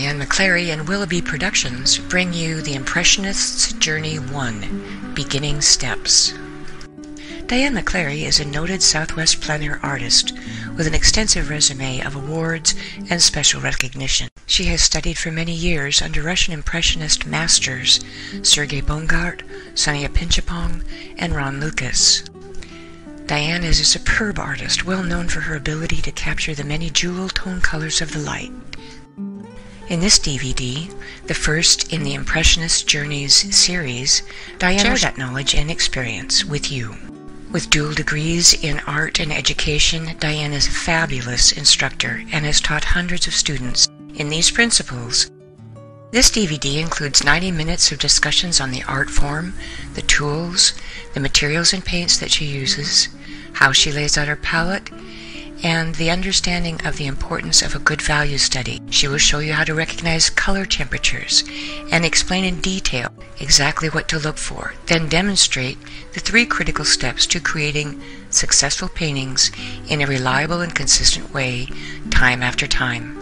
Clary and Willoughby Productions bring you The Impressionist's Journey 1 Beginning Steps. Diane McClary is a noted Southwest plein artist with an extensive resume of awards and special recognition. She has studied for many years under Russian Impressionist masters Sergei Bongart, Sonia Pinchapong, and Ron Lucas. Diane is a superb artist, well known for her ability to capture the many jewel tone colors of the light. In this DVD, the first in the Impressionist Journeys series, Diane shares that knowledge and experience with you. With dual degrees in art and education, Diane is a fabulous instructor and has taught hundreds of students in these principles. This DVD includes 90 minutes of discussions on the art form, the tools, the materials and paints that she uses, how she lays out her palette, and the understanding of the importance of a good value study. She will show you how to recognize color temperatures and explain in detail exactly what to look for, then demonstrate the three critical steps to creating successful paintings in a reliable and consistent way time after time.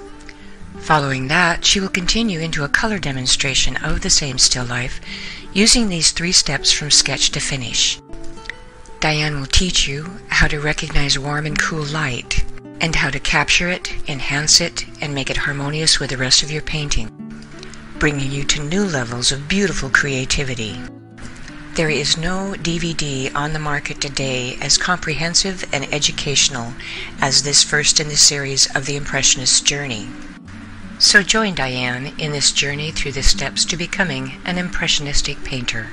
Following that, she will continue into a color demonstration of the same still life using these three steps from sketch to finish. Diane will teach you how to recognize warm and cool light, and how to capture it, enhance it, and make it harmonious with the rest of your painting, bringing you to new levels of beautiful creativity. There is no DVD on the market today as comprehensive and educational as this first in the series of the Impressionist journey. So join Diane in this journey through the steps to becoming an Impressionistic painter.